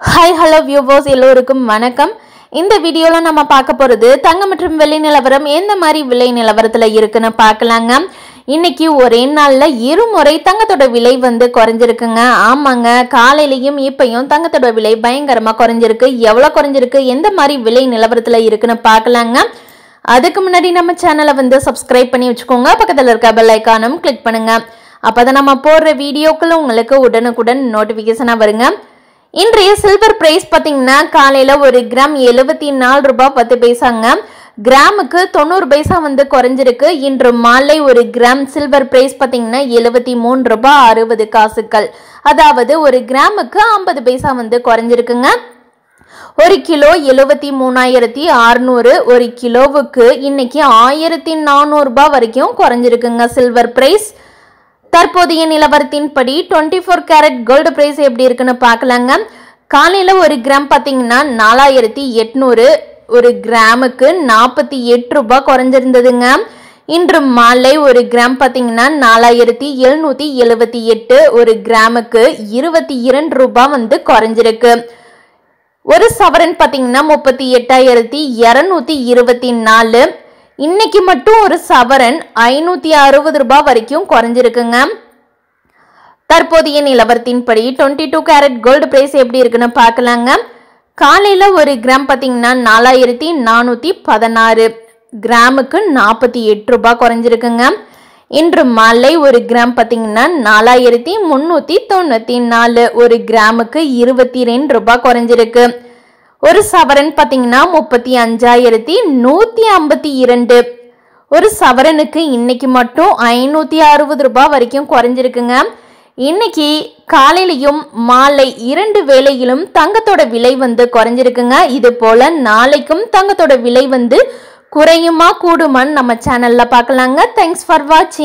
Hi hello viewers எல்லோருக்கும் வணக்கம். இந்த வீடியோவில் நம்ம பார்க்க போகிறது தங்கம் மற்றும் வெள்ளி நிலவரம். எந்த மாதிரி விலை நிலவரத்தில் இருக்குன்னு பார்க்கலாங்க. இன்னைக்கு ஒரே நாளில் இருமுறை தங்கத்தோட விலை வந்து குறைஞ்சிருக்குங்க. ஆமாங்க காலையிலையும் இப்பையும் தங்கத்தோட விலை பயங்கரமாக குறைஞ்சிருக்கு. எவ்வளோ குறைஞ்சிருக்கு? எந்த மாதிரி விலை நிலவரத்தில் இருக்குன்னு பார்க்கலாங்க. அதுக்கு முன்னாடி நம்ம சேனலை வந்து சப்ஸ்கிரைப் பண்ணி வச்சுக்கோங்க. பக்கத்தில் இருக்க பெல் ஐக்கானும் கிளிக் பண்ணுங்கள் அப்போ தான் நம்ம போடுற வீடியோக்கள் உங்களுக்கு உடனுக்குடன் நோட்டிஃபிகேஷனாக வருங்க. இன்றைய சில்வர் பிரைஸ் பார்த்தீங்கன்னா காலையில் ஒரு கிராம் எழுபத்தி நாலு ரூபாய் பத்து பைசாங்க. கிராமுக்கு தொண்ணூறு பைசா வந்து குறைஞ்சிருக்கு. இன்று மாலை ஒரு கிராம் சில்வர் பிரைஸ் பார்த்தீங்கன்னா எழுபத்தி மூணு ரூபாய் அறுபது காசுக்கள். அதாவது ஒரு கிராமுக்கு ஐம்பது பைசா வந்து குறைஞ்சிருக்குங்க. ஒரு கிலோ எழுபத்தி மூணாயிரத்தி அறுநூறு ஒரு கிலோவுக்கு இன்னைக்கு ஆயிரத்தி நானூறுபா வரைக்கும் குறைஞ்சிருக்குங்க சில்வர் பிரைஸ் தற்போதைய நிலவரத்தின்படி twenty four carat gold price எப்படி இருக்குன்னு பார்க்கலாங்க. காலையில் ஒரு கிராம் பார்த்தீங்கன்னா நாலாயிரத்தி எட்நூறு ஒரு கிராமுக்கு நாற்பத்தி எட்டு ரூபாய் குறைஞ்சிருந்ததுங்க. இன்று மாலை ஒரு கிராம் பார்த்தீங்கன்னா நாலாயிரத்தி எழுநூற்றி எழுபத்தி எட்டு ஒரு கிராமுக்கு இருபத்தி இரண்டு ரூபாய் வந்து குறைஞ்சிருக்கு. ஒரு சவரன் பார்த்தீங்கன்னா முப்பத்தி எட்டாயிரத்தி இரநூத்தி இருபத்தி நாலு இன்னைக்கு மட்டும் ஒரு சவரன் ஐநூற்றி அறுபது ரூபாய் வரைக்கும் குறைஞ்சிருக்குங்க. தற்போதைய நிலவரத்தின்படி twenty two carat gold price எப்படி இருக்குன்னு பார்க்கலாங்க. காலையில் ஒரு கிராம் பார்த்தீங்கன்னா நாலாயிரத்தி நானூற்றி பதினாறு. கிராமுக்கு நாற்பத்தி எட்டு ரூபாய் குறைஞ்சிருக்குங்க. இன்று மாலை ஒரு கிராம் பார்த்தீங்கன்னா நாலாயிரத்தி முந்நூற்றி தொண்ணூற்றி நாலு. ஒரு கிராமுக்கு இருபத்தி ரெண்டு ரூபாய் குறைஞ்சிருக்கு. ஒரு சவரன் பார்த்தீங்கன்னா முப்பத்தி அஞ்சாயிரத்தி நூற்றி ஐம்பத்தி இரண்டு. ஒரு சவரனுக்கு இன்னைக்கு மட்டும் ஐநூற்றி அறுபது ரூபாய் வரைக்கும் குறைஞ்சிருக்குங்க. இன்னைக்கு காலையிலையும் மாலை இரண்டு வேளையிலும் தங்கத்தோட விலை வந்து குறைஞ்சிருக்குங்க. இது போல நாளைக்கும் தங்கத்தோட விலை வந்து குறையுமா கூடுமான்னு நம்ம சேனல்ல பார்க்கலாங்க. தேங்க்ஸ் ஃபார் வாட்சிங்